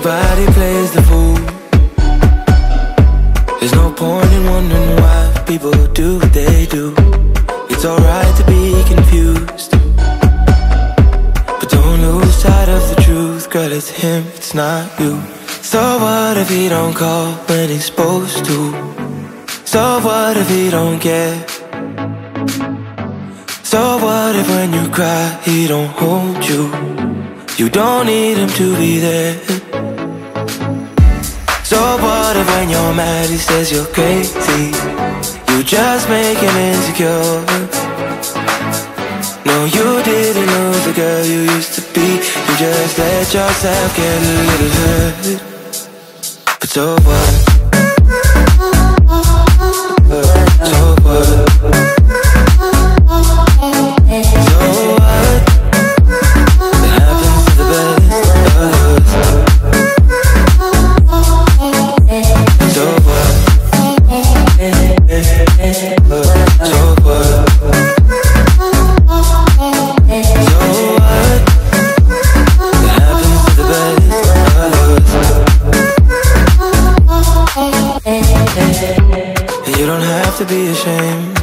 Everybody plays the fool. There's no point in wondering why people do what they do. It's alright to be confused. But don't lose sight of the truth, girl. It's him, it's not you. So what if he don't call when he's supposed to? So what if he don't care? So what if when you cry he don't hold you? You don't need him to be there. So what if when you're mad he says you're crazy? You just make him insecure. No, you didn't lose the girl you used to be. You just let yourself get a little hurt. But so what? You don't have to be ashamed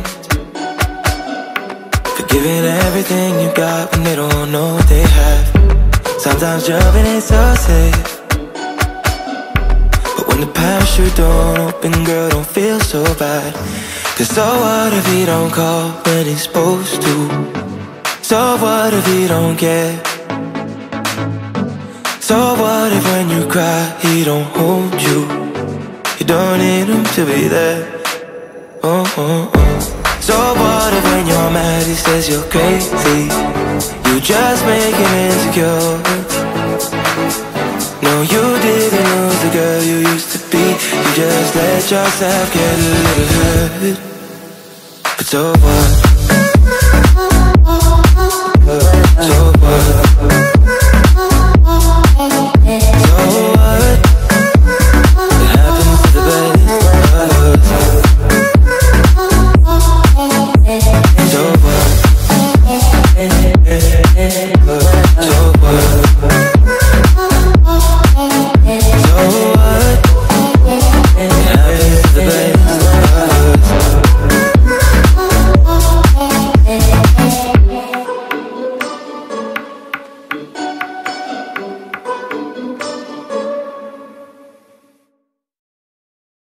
for giving everything you got when they don't know what they have. Sometimes jumping ain't so safe. But when the parachute don't open, girl, don't feel so bad. Cause so what if he don't call when he's supposed to? So what if he don't care? So what if when you cry he don't hold you? You don't need him to be there. Oh, oh, oh. So what if when you're mad he says you're crazy? You just make him insecure. No, you didn't lose the girl you used to be. You just let yourself get a little hurt. But so what?